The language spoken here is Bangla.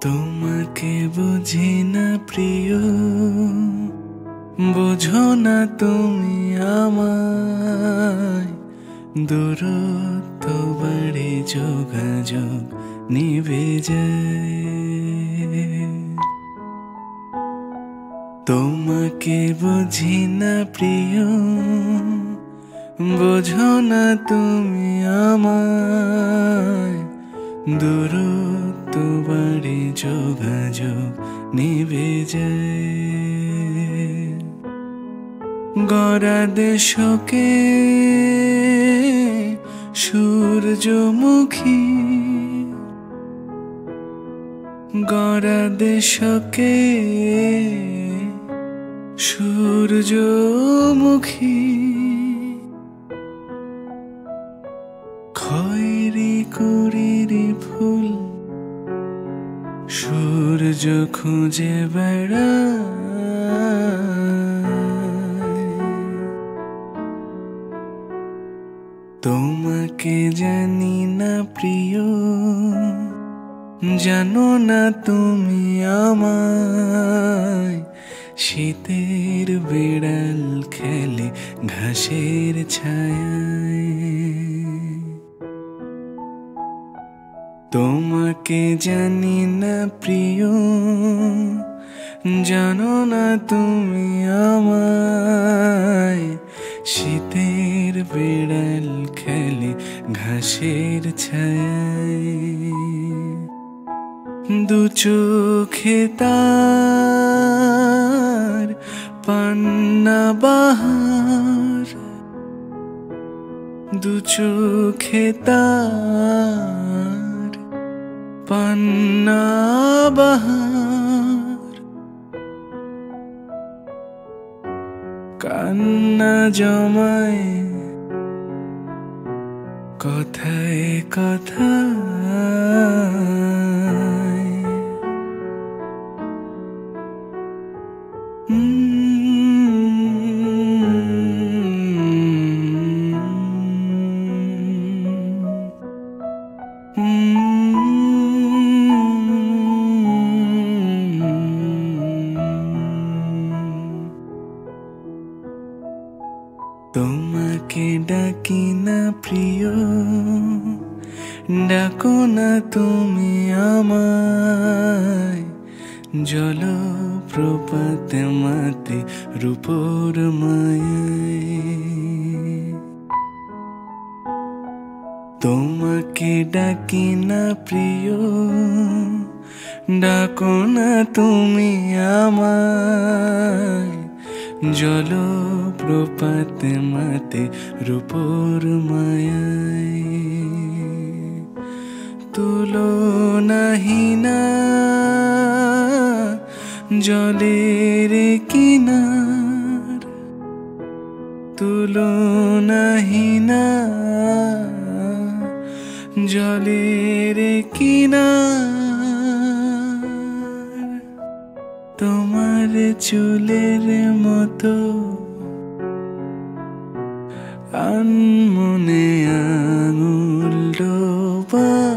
তোমাকে বুঝি না প্রিয়, বোঝো না তুমি আমায়। দূরত্ব বাড়ি যোগাযোগ নিভে যায়। তোমাকে বুঝি না প্রিয়, বোঝো না তুমি আমায়। দূরত্ব বাড়ি যোগাযোগ নিভে যায়। গড়া দেশকে সূর্যমুখী। গড়া দেশকে সূর্যমুখী। খয়েরি কুড়িরি ফুল সূর্য খুঁজে বেড়ায় তোমাকে জানি না প্রিয় জানো না তুমি আমায় শীতের বিড়াল খেলে ঘাসের ছায় তোমাকে জানি না প্রিয়, জানো না তুমি আমায়। শীতের বিড়াল খেলে ঘাসের ছায়। দু চোখে তার পান্না বাহার। দু চোখে তার পান্না বাহার কান্না জমায় কথায় কথায় তোমাকে ডাকি না প্রিয়, ডাকো না তুমি আমায়। জল প্রপাতে মাতে রূপর মায় তোমাকে ডাকি না প্রিয়, ডাকো না তুমি আমায়। জল প্রপাতে মাতে রূপর মায়ায়। তুলো নাহি না জলের কিনার। তুলো নাহি না জলের কিনার। তোমার চুলের মতো। আনমনে আঙুল ডোবা।